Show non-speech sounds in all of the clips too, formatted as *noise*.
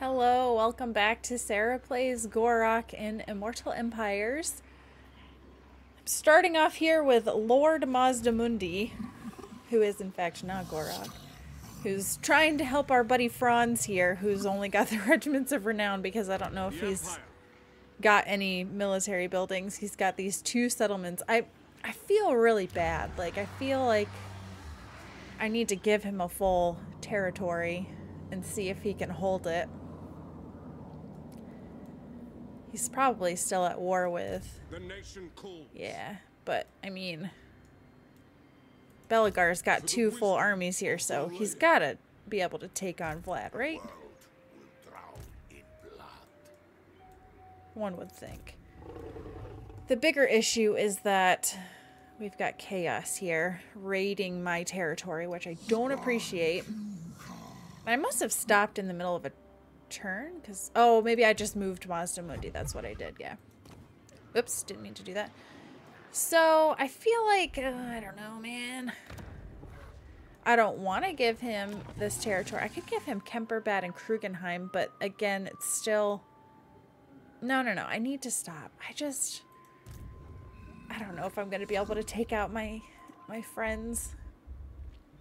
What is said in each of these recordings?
Hello, welcome back to Sarah Plays Gor-Rok in Immortal Empires. I'm starting off here with Lord Mazdamundi, who is in fact not Gor-Rok, who's trying to help our buddy Franz here, who's only got *laughs* the Regiments of Renown because I don't know if he's got any military buildings. He's got these two settlements. I I feel really bad. Like I feel like I need to give him a full territory and see if he can hold it. He's probably still at war with. The nation calls. Yeah, but I mean, Belegar's got two full armies here, so he's gotta be able to take on Vlad, right? One would think. The bigger issue is that we've got chaos here raiding my territory, which I don't appreciate. I must have stopped in the middle of a turn because oh maybe I just moved Mazdamundi. That's what I did. Yeah. Oops, didn't mean to do that. So I feel like uh, I don't know, man. I don't want to give him this territory. I could give him Kemperbad and Krugenheim, but again, it's still. No, no, no. I need to stop. I just. I don't know if I'm going to be able to take out my my friends.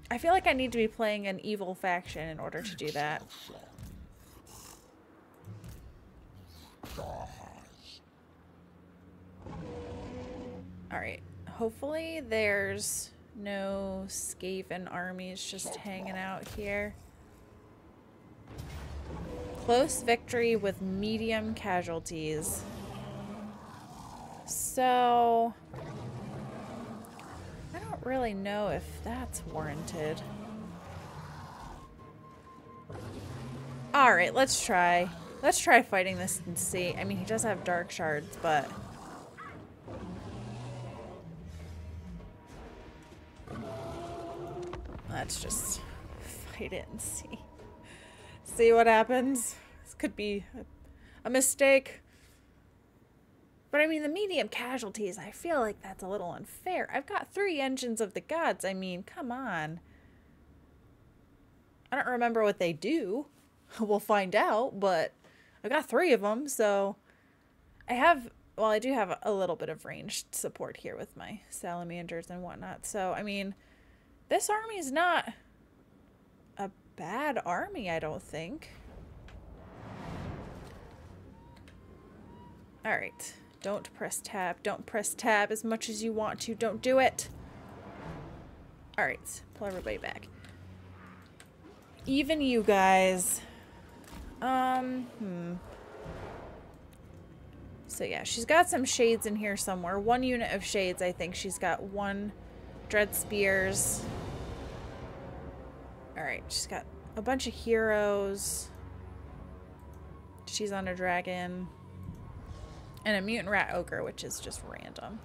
I feel like I need to be playing an evil faction in order to do that. Alright. Hopefully there's no Skaven armies just hanging out here. Close victory with medium casualties. So... I don't really know if that's warranted. Alright, let's try. Let's try fighting this and see. I mean, he does have dark shards, but... Let's just fight it and see. See what happens. This could be a, a mistake. But I mean, the medium casualties, I feel like that's a little unfair. I've got three engines of the gods. I mean, come on. I don't remember what they do. *laughs* We'll find out, but I got three of them, so I have, well, I do have a little bit of ranged support here with my salamanders and whatnot. So, I mean, this army is not a bad army, I don't think. Alright. Don't press tab. Don't press tab as much as you want to. Don't do it. Alright. Pull everybody back. Even you guys. Um, hmm. So yeah, she's got some shades in here somewhere. One unit of shades, I think. She's got one dread spears. Alright, she's got a bunch of heroes. She's on a dragon. And a mutant rat ogre, which is just random.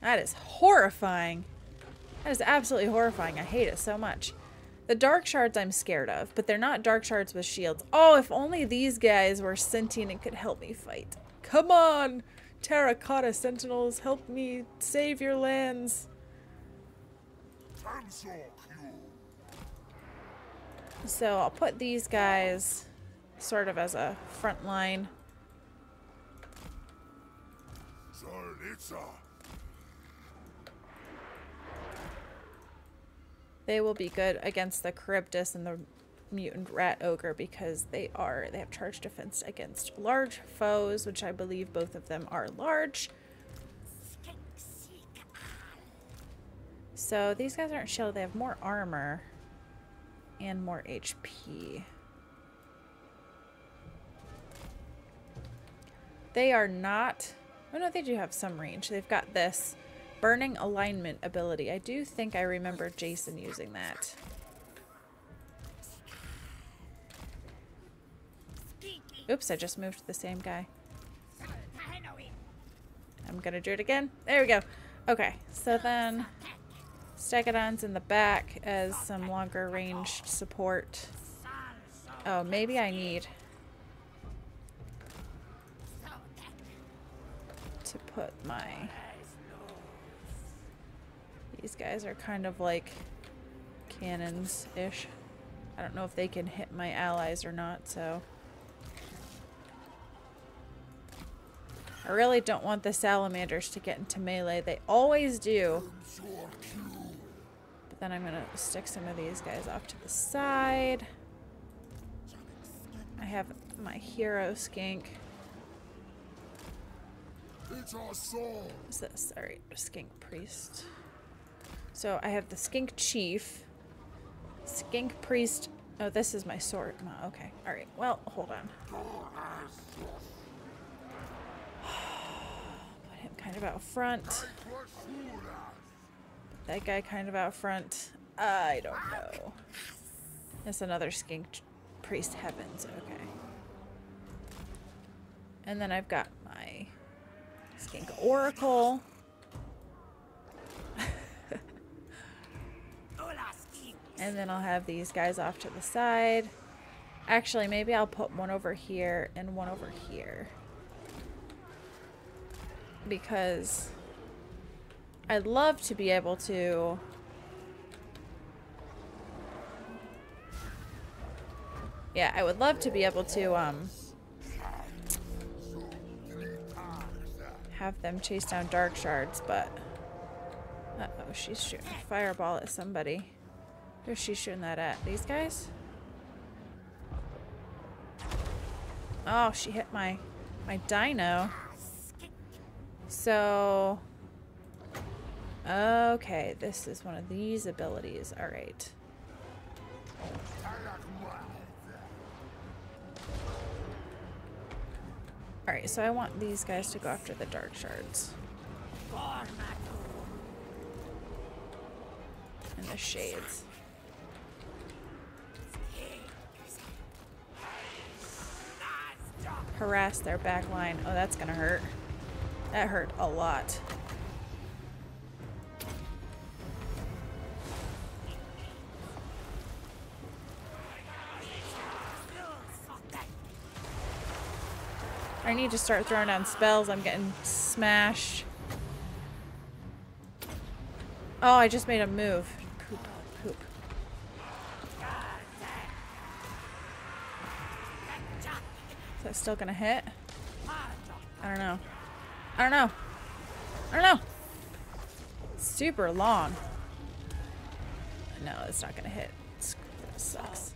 That is horrifying. That is absolutely horrifying. I hate it so much. The dark shards I'm scared of, but they're not dark shards with shields. Oh, if only these guys were sentient and could help me fight. Come on! Terracotta Sentinels, help me save your lands. So I'll put these guys sort of as a front line. They will be good against the Kharibdyss and the mutant rat ogre because they are they have charge defense against large foes, which I believe both of them are large. So these guys aren't shielded, they have more armor and more HP. They are not... Oh no, they do have some range. They've got this burning alignment ability. I do think I remember Jason using that. Oops, I just moved the same guy. I'm gonna do it again. There we go. Okay, so then Stegodon's in the back as some longer ranged support. Oh, maybe I need to put my... These guys are kind of like cannons-ish. I don't know if they can hit my allies or not, so... I really don't want the salamanders to get into melee. They always do. But then I'm going to stick some of these guys off to the side. I have my hero skink. It's our soul. What's this? Alright, skink priest. So I have the skink chief. Skink priest. Oh, this is my sword. Okay. Alright. Well, hold on. *sighs* Put him kind of out front. That guy kind of out front. I don't know. That's another skink priest heavens. Okay. And then I've got my skink oracle. And then I'll have these guys off to the side. Actually, maybe I'll put one over here and one over here because I'd love to be able to Yeah, I would love to be able to um have them chase down dark shards, but uh-oh, she's shooting a fireball at somebody. Who's she shooting that at? These guys? Oh, she hit my my dino. So, okay, this is one of these abilities. All right. All right, so I want these guys to go after the dark shards. And the shades. Harass their back line. Oh, that's gonna hurt. That hurt a lot. I need to start throwing down spells. I'm getting smashed. Oh, I just made a move. Is that still gonna hit? I don't know. I don't know. I don't know. super long. No, it's not gonna hit. This sucks.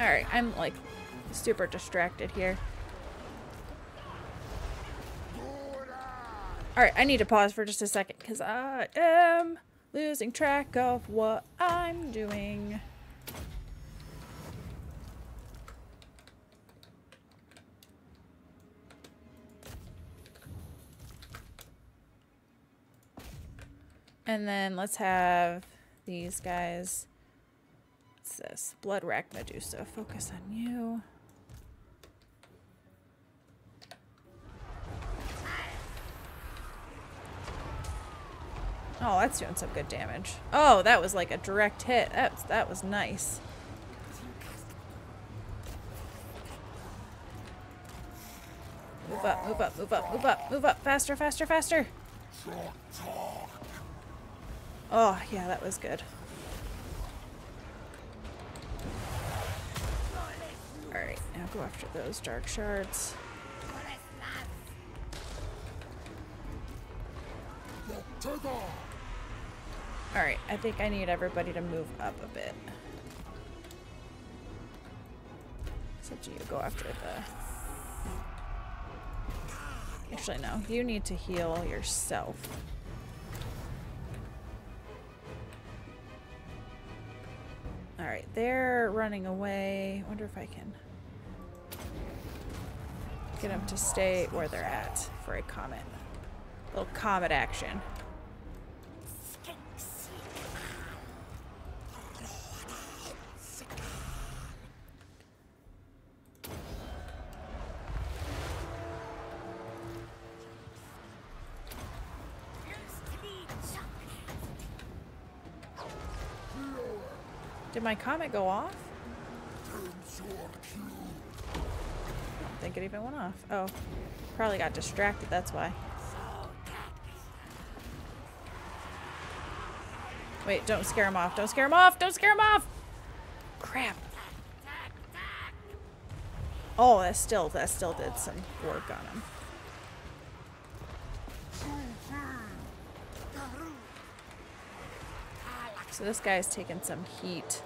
Alright, I'm like super distracted here. Alright, I need to pause for just a second because I am losing track of what I'm doing. And then let's have these guys. What's this? Bloodwrack Medusa. Focus on you. Oh, that's doing some good damage. Oh, that was like a direct hit. That was, that was nice. Move up, move up, move up, move up, move up. Faster, faster, faster. Oh, yeah, that was good. Alright, now go after those dark shards. Take off! Alright, I think I need everybody to move up a bit. Except you go after the... Actually, no. You need to heal yourself. Alright, they're running away. wonder if I can get them to stay where they're at for a comet. Little comet action. My comet go off? I don't think it even went off. Oh, probably got distracted, that's why. Wait, don't scare him off. Don't scare him off. Don't scare him off. Crap. Oh, that still that still did some work on him. So this guy's taking some heat.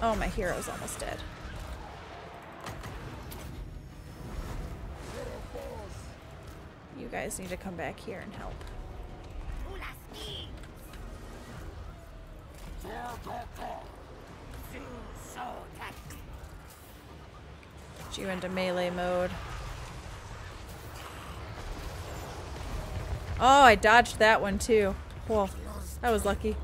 Oh, my hero's almost dead. You guys need to come back here and help. Get you into melee mode. Oh, I dodged that one too. Whoa, that was lucky.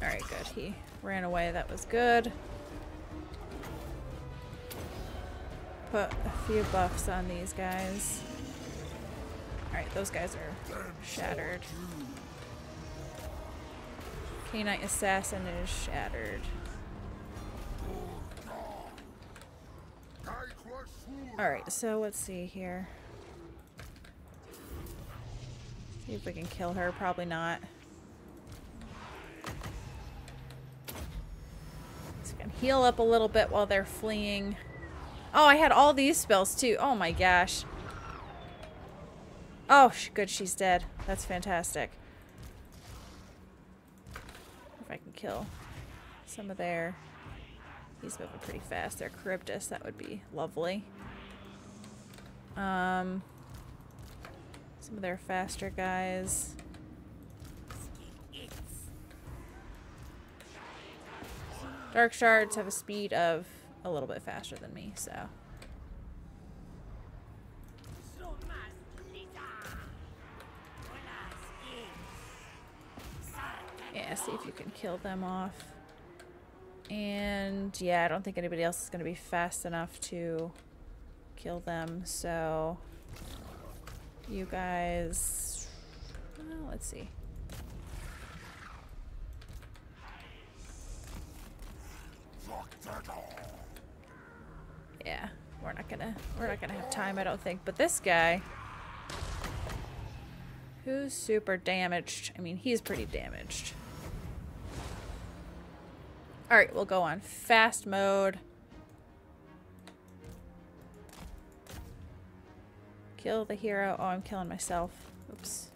Alright, good. He ran away. That was good. Put a few buffs on these guys. Alright, those guys are shattered. K-Knight Assassin is shattered. Alright, so let's see here. See if we can kill her. Probably not. So we can heal up a little bit while they're fleeing. Oh, I had all these spells too. Oh my gosh. Oh, good, she's dead. That's fantastic. If I can kill some of their... He's moving pretty fast. Their Kharibdyss, that would be lovely. Um, some of their faster guys. Dark Shards have a speed of a little bit faster than me, so... Yeah, see if you can kill them off. And yeah, I don't think anybody else is going to be fast enough to kill them, so you guys, well, let's see. Yeah, we're not gonna, we're not gonna have time, I don't think. But this guy, who's super damaged, I mean, he's pretty damaged. Alright, we'll go on fast mode. Kill the hero. Oh, I'm killing myself. Oops.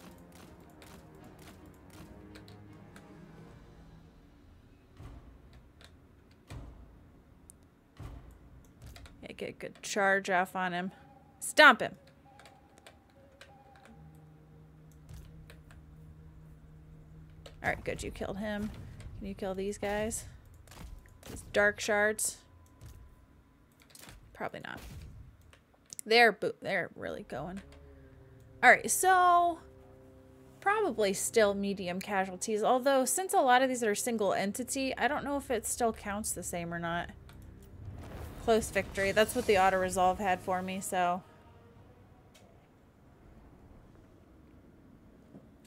Yeah, get a good charge off on him. Stomp him. Alright, good. You killed him. Can you kill these guys? These dark shards? Probably not. They're they're really going. All right, so probably still medium casualties. Although since a lot of these are single entity, I don't know if it still counts the same or not. Close victory. That's what the auto resolve had for me, so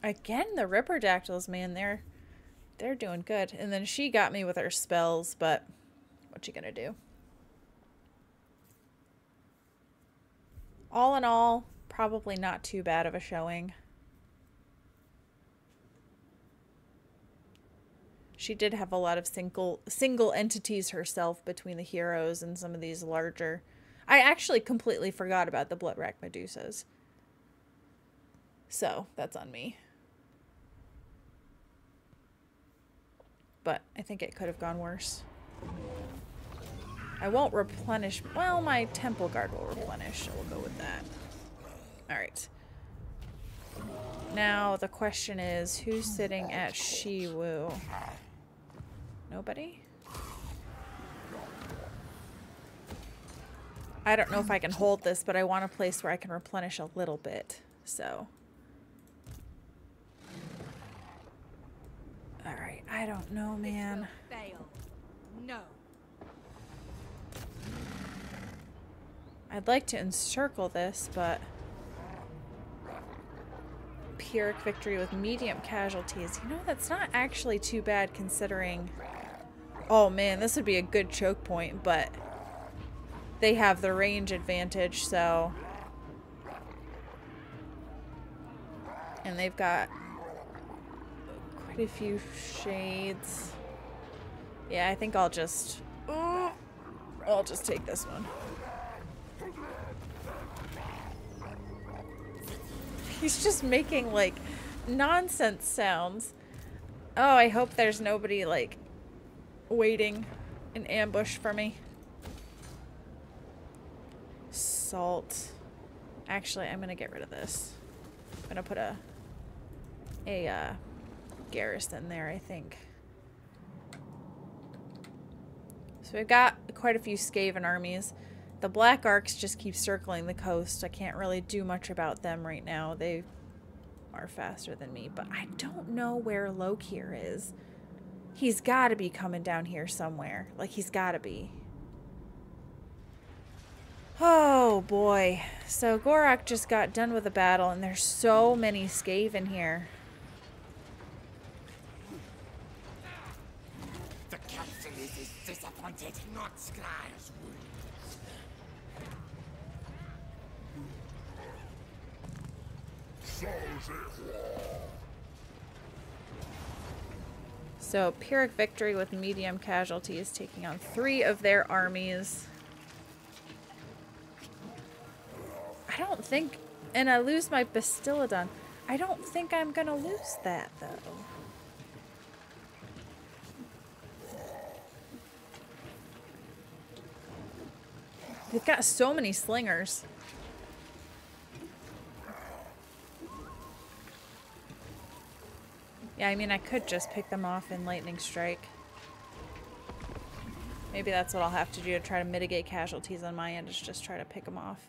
Again, the Ripperdactyls, man, they're they're doing good. And then she got me with her spells, but what you gonna do? All in all, probably not too bad of a showing. She did have a lot of single single entities herself between the heroes and some of these larger. I actually completely forgot about the Blood Bloodwrack Medusas. So, that's on me. but I think it could have gone worse. I won't replenish. Well, my temple guard will replenish, so we'll go with that. Alright. Now, the question is, who's sitting at Shiwu? Nobody? I don't know if I can hold this, but I want a place where I can replenish a little bit, so... Alright, I don't know, man. No. I'd like to encircle this, but... Pyrrhic victory with medium casualties. You know, that's not actually too bad considering... Oh man, this would be a good choke point, but... They have the range advantage, so... And they've got quite a few shades. Yeah, I think I'll just... I'll just take this one. *laughs* He's just making, like, nonsense sounds. Oh, I hope there's nobody, like, waiting in ambush for me. Salt. Actually, I'm gonna get rid of this. I'm gonna put a a uh, garrison there, I think. So we've got quite a few Skaven armies. The Black Arcs just keep circling the coast. I can't really do much about them right now. They are faster than me, but I don't know where Lokhir is. He's got to be coming down here somewhere. Like, he's got to be. Oh, boy. So, Gor-Rok just got done with a battle, and there's so many Skaven here. The council is disappointed, not Sky's So, Pyrrhic victory with medium casualties, taking on three of their armies. I don't think... And I lose my Bastiladon. I don't think I'm gonna lose that, though. They've got so many slingers. Yeah, I mean, I could just pick them off in Lightning Strike. Maybe that's what I'll have to do to try to mitigate casualties on my end, is just try to pick them off.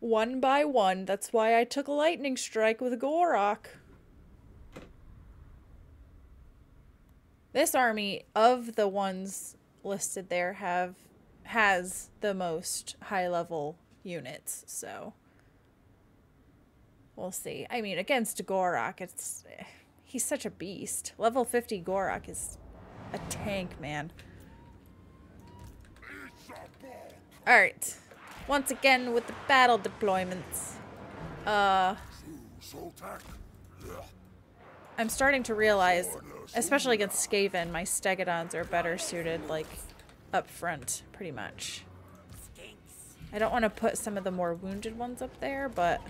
One by one. That's why I took a Lightning Strike with Gor-Rok. This army, of the ones listed there, have has the most high-level units, so... We'll see. I mean, against Gor-Rok, it's he's such a beast. Level 50 Gor-Rok is a tank, man. Alright. Once again with the battle deployments. Uh I'm starting to realize, especially against Skaven, my Stegodons are better suited, like, up front, pretty much. I don't want to put some of the more wounded ones up there, but...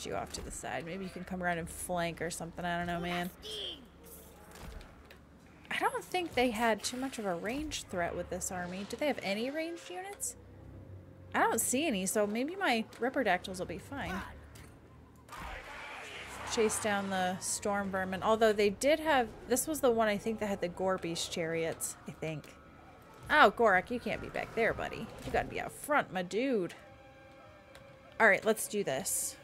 Put you off to the side. Maybe you can come around and flank or something. I don't know, man. I don't think they had too much of a range threat with this army. Do they have any ranged units? I don't see any, so maybe my Ripperdactyls will be fine. Chase down the Storm Vermin. Although they did have... This was the one I think that had the Gorebeast chariots, I think. Oh, Gor-Rok, you can't be back there, buddy. You gotta be out front, my dude. Alright, let's do this.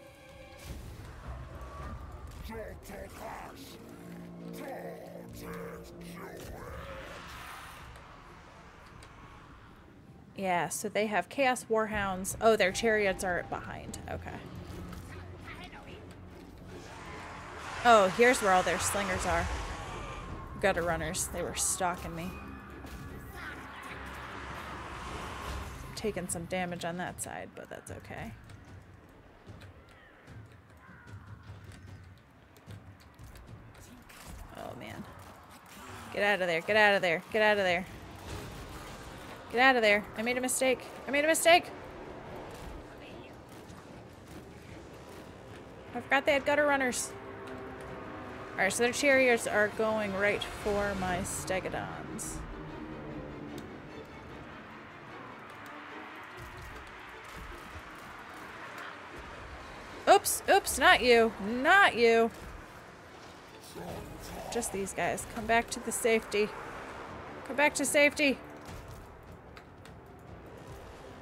Yeah, so they have Chaos Warhounds. Oh, their chariots are behind. Okay. Oh, here's where all their slingers are. Gutter runners. They were stalking me. Taking some damage on that side, but that's okay. Oh, man. Get out of there. Get out of there. Get out of there. Get out of there. I made a mistake. I made a mistake. I forgot they had gutter runners. Alright, so their chariots are going right for my stegodons. Oops, oops, not you. Not you. Just these guys. Come back to the safety. Come back to safety.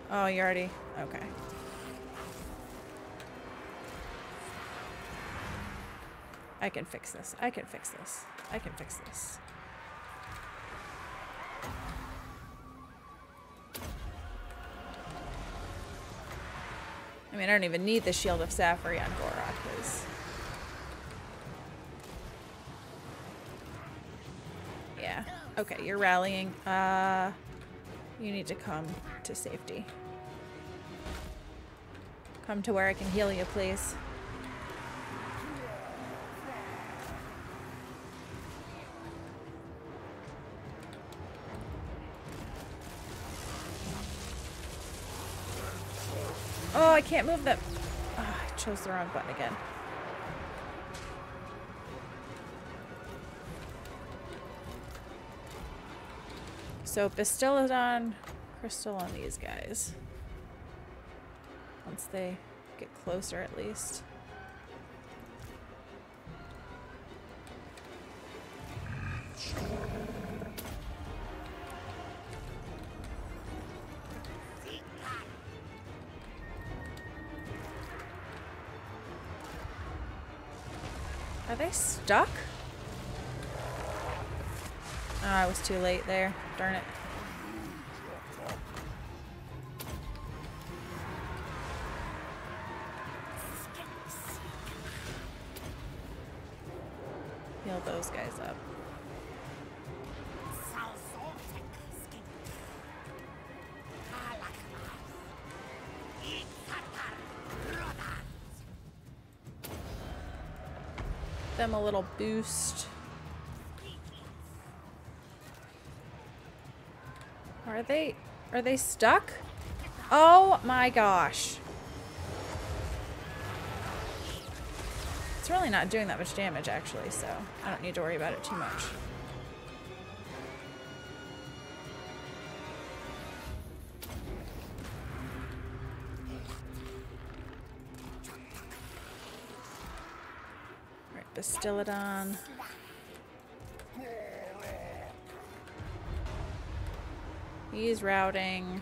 Oh, you already... Okay. I can fix this. I can fix this. I can fix this. I mean, I don't even need the Shield of Sapphire on Gor-Rok, because... Yeah. Okay, you're rallying. Uh, you need to come to safety. Come to where I can heal you, please. Oh, I can't move them. Oh, I chose the wrong button again. So Bastiladon crystal on these guys. Once they get closer at least. Are they stuck? Ah, oh, I was too late there. Darn it. Heal those guys up. Them a little boost. They are they stuck? Oh my gosh. It's really not doing that much damage actually, so I don't need to worry about it too much. Alright, Bastiladon. He's routing.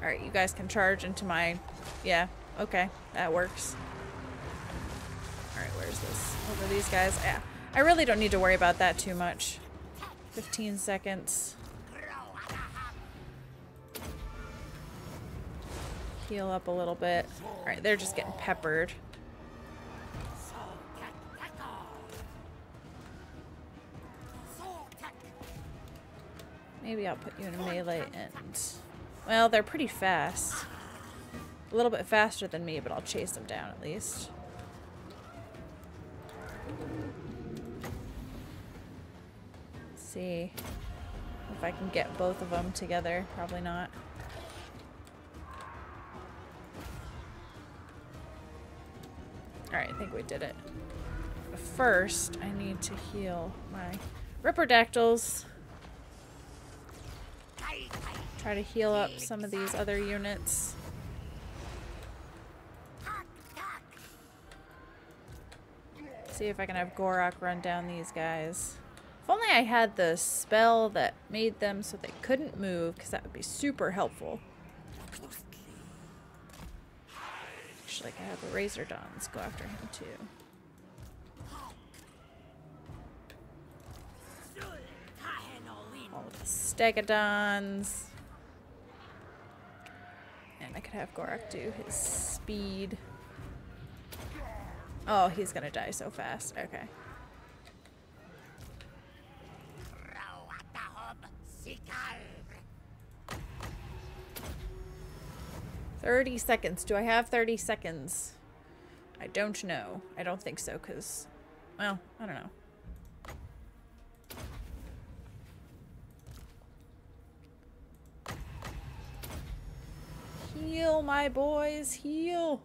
Alright, you guys can charge into my... Yeah, okay, that works. Alright, where's this? Over these guys? Yeah, I really don't need to worry about that too much. 15 seconds. Heal up a little bit. Alright, they're just getting peppered. Maybe I'll put you in a melee and... Well, they're pretty fast. A little bit faster than me, but I'll chase them down at least. Let's see if I can get both of them together. Probably not. I think we did it. But first, I need to heal my Ripperdactyls. Try to heal up some of these other units. See if I can have Gor-Rok run down these guys. If only I had the spell that made them so they couldn't move, because that would be super helpful. Actually, I have the Razordons go after him too. All of the Stegodons. And I could have Gor-Rok do his speed. Oh, he's gonna die so fast. Okay. 30 seconds. Do I have 30 seconds? I don't know. I don't think so, because, well, I don't know. Heal, my boys, heal.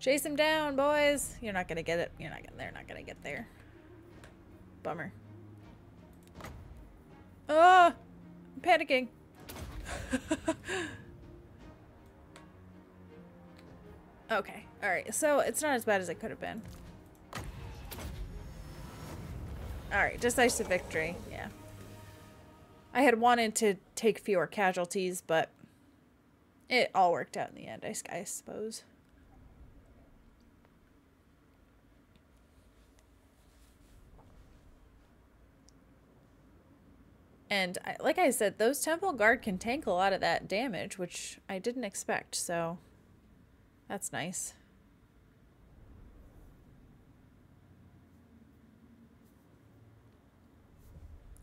Chase him down, boys. You're not gonna get it. You're not gonna. They're not gonna get there. Bummer. Oh, I'm panicking. *laughs* okay. All right. So it's not as bad as it could have been. All right. Decisive victory. Yeah. I had wanted to take fewer casualties, but it all worked out in the end, I, I suppose. And I, like I said, those Temple Guard can tank a lot of that damage, which I didn't expect, so that's nice.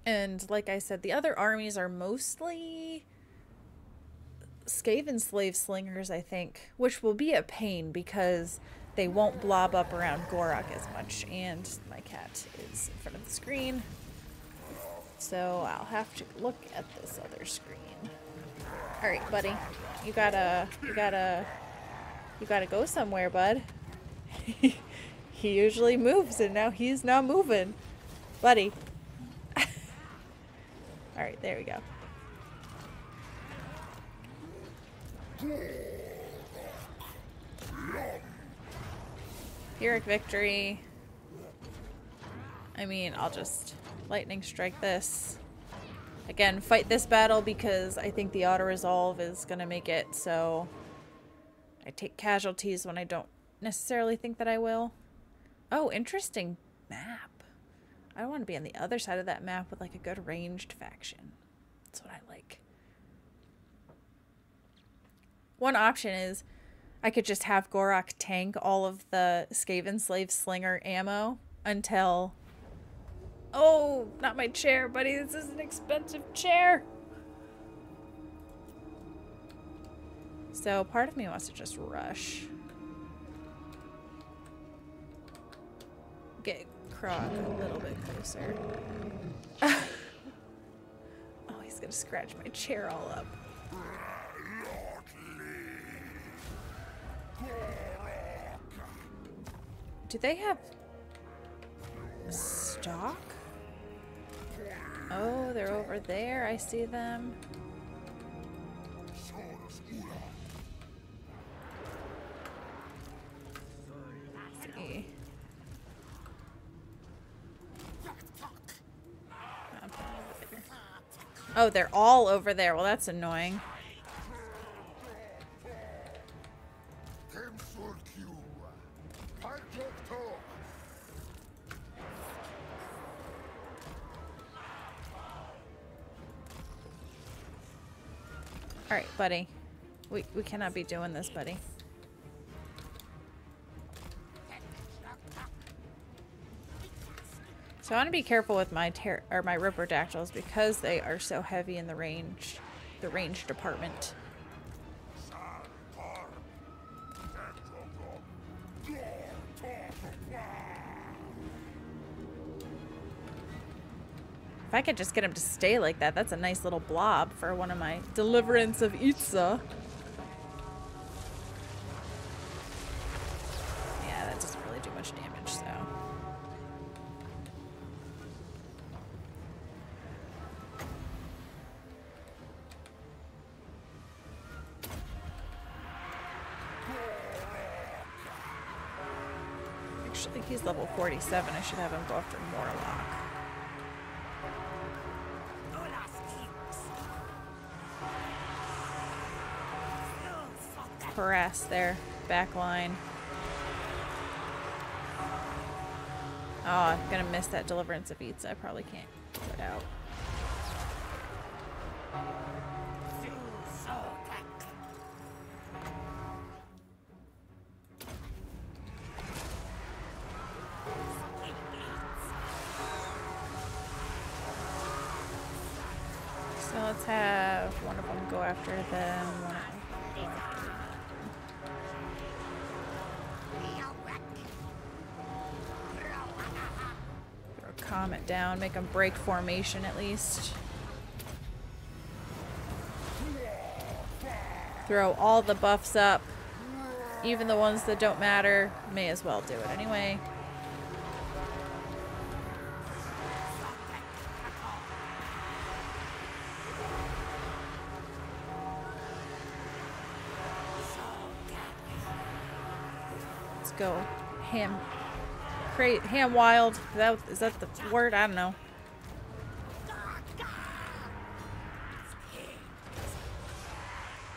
And like I said, the other armies are mostly Skaven slave slingers, I think, which will be a pain because they won't blob up around Gor-Rok as much. And my cat is in front of the screen. So I'll have to look at this other screen. All right, buddy. You gotta, you gotta, you gotta go somewhere, bud. *laughs* he usually moves and now he's not moving. Buddy. *laughs* All right, there we go. Pyrrhic victory. I mean, I'll just lightning strike this. Again, fight this battle because I think the auto-resolve is going to make it so I take casualties when I don't necessarily think that I will. Oh, interesting map. I don't want to be on the other side of that map with like a good ranged faction. That's what I like. One option is I could just have Gor-Rok tank all of the Skaven Slave Slinger ammo until Oh, not my chair, buddy. This is an expensive chair. So part of me wants to just rush. Get Krog a little bit closer. *laughs* oh, he's gonna scratch my chair all up. Do they have stock? Oh, they're over there. I see them. Oh, they're all over there. Well, that's annoying. Alright, buddy. We, we cannot be doing this, buddy. So I want to be careful with my ter or my Ripperdactyls because they are so heavy in the range, the range department. I could just get him to stay like that, that's a nice little blob for one of my Deliverance of Itza. Yeah, that doesn't really do much damage, so. Actually, he's level 47. I should have him go after Morlock. Harass their back line. Oh, I'm gonna miss that Deliverance of Itza. I probably can't put out. Make them break formation at least. Throw all the buffs up. Even the ones that don't matter, may as well do it anyway. Let's go. Ham. Create ham wild. Is that, is that the word? I don't know.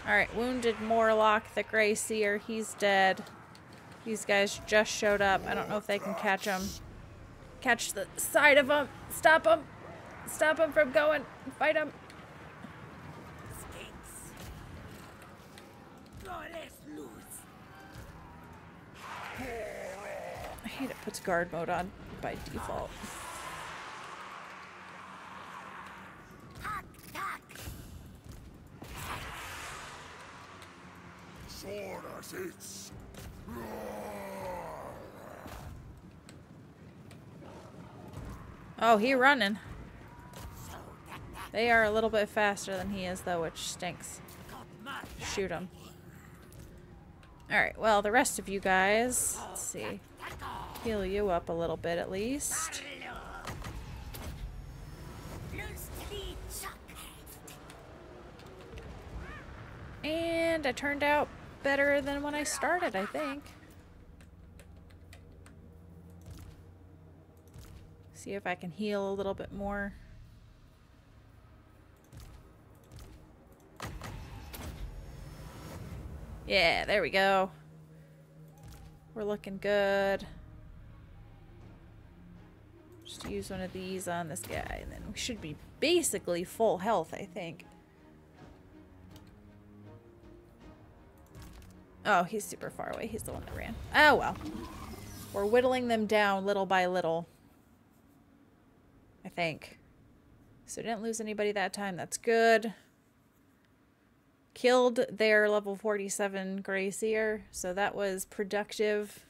Alright, Wounded Morlock, the Grey Seer, he's dead. These guys just showed up. I don't know if they can catch him. Catch the side of him. Stop him. Stop him from going. Fight him. Hate it puts guard mode on by default. Oh, he running. They are a little bit faster than he is, though, which stinks. Shoot him. Alright, well, the rest of you guys, let's see. Heal you up a little bit at least. And I turned out better than when I started, I think. See if I can heal a little bit more. Yeah, there we go. We're looking good. Just use one of these on this guy, and then we should be basically full health, I think. Oh, he's super far away. He's the one that ran. Oh, well. We're whittling them down little by little. I think. So didn't lose anybody that time. That's good. Killed their level 47 Grey Seer. So that was productive.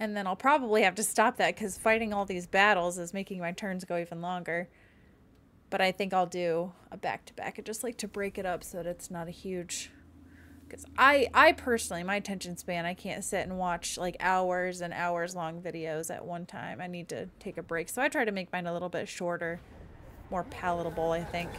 And then I'll probably have to stop that because fighting all these battles is making my turns go even longer. But I think I'll do a back to back. I just like to break it up so that it's not a huge. Because I, I personally, my attention span, I can't sit and watch like hours and hours long videos at one time. I need to take a break. So I try to make mine a little bit shorter, more palatable, I think.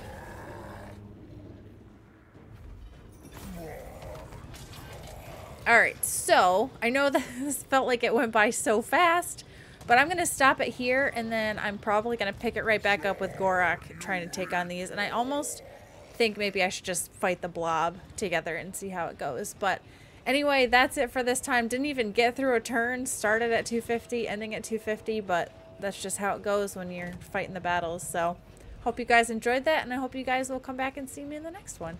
All right, so I know *laughs* that this felt like it went by so fast, but I'm going to stop it here, and then I'm probably going to pick it right back up with Gor-Rok trying to take on these. And I almost think maybe I should just fight the blob together and see how it goes. But anyway, that's it for this time. Didn't even get through a turn. Started at 250, ending at 250, but that's just how it goes when you're fighting the battles. So hope you guys enjoyed that, and I hope you guys will come back and see me in the next one.